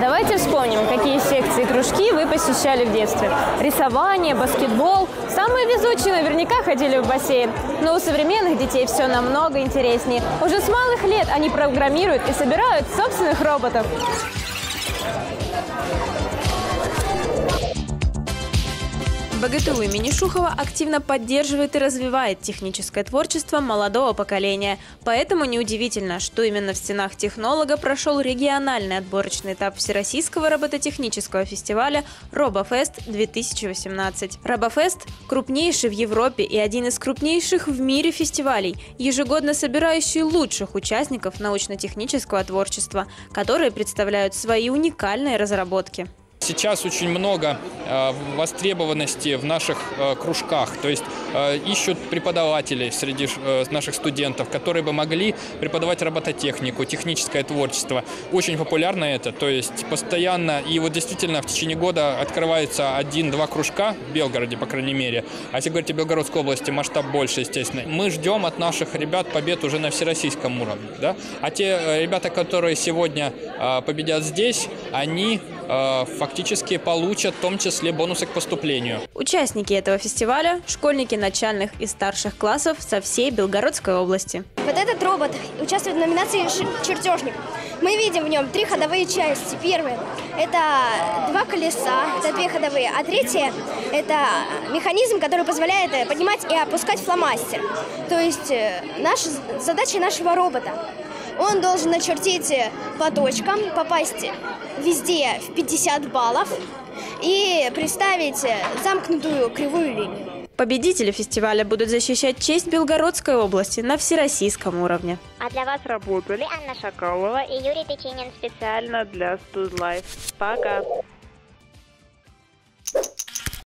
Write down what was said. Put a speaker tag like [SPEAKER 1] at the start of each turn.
[SPEAKER 1] Давайте вспомним, какие секции и кружки вы посещали в детстве. Рисование, баскетбол. Самые везучие наверняка ходили в бассейн. Но у современных детей все намного интереснее. Уже с малых лет они программируют и собирают собственных роботов. БГТУ имени Шухова активно поддерживает и развивает техническое творчество молодого поколения. Поэтому неудивительно, что именно в стенах технолога прошел региональный отборочный этап Всероссийского робототехнического фестиваля «Робофест-2018». «Робофест» – крупнейший в Европе и один из крупнейших в мире фестивалей, ежегодно собирающий лучших участников научно-технического творчества, которые представляют свои уникальные разработки.
[SPEAKER 2] Сейчас очень много э, востребованности в наших э, кружках, то есть э, ищут преподавателей среди наших студентов, которые бы могли преподавать робототехнику, техническое творчество. Очень популярно это, то есть постоянно, и вот действительно в течение года открывается один-два кружка в Белгороде, по крайней мере. А если говорить о Белгородской области, масштаб больше, естественно. Мы ждем от наших ребят побед уже на всероссийском уровне. Да? А те ребята, которые сегодня победят здесь, они фактически получат в том числе бонусы к поступлению.
[SPEAKER 1] Участники этого фестиваля – школьники начальных и старших классов со всей Белгородской области.
[SPEAKER 3] Вот этот робот участвует в номинации «Чертежник». Мы видим в нем три ходовые части. Первая – это два колеса, это две ходовые. А третья – это механизм, который позволяет поднимать и опускать фломастер. То есть э, наша задача нашего робота он должен начертить по точкам, попасть везде в 50 баллов и представить замкнутую кривую линию.
[SPEAKER 1] Победители фестиваля будут защищать честь Белгородской области на всероссийском уровне.
[SPEAKER 4] А для вас работали
[SPEAKER 5] Анна Шакалова
[SPEAKER 4] и Юрий Печенин
[SPEAKER 5] специально для Stud Life. Пока!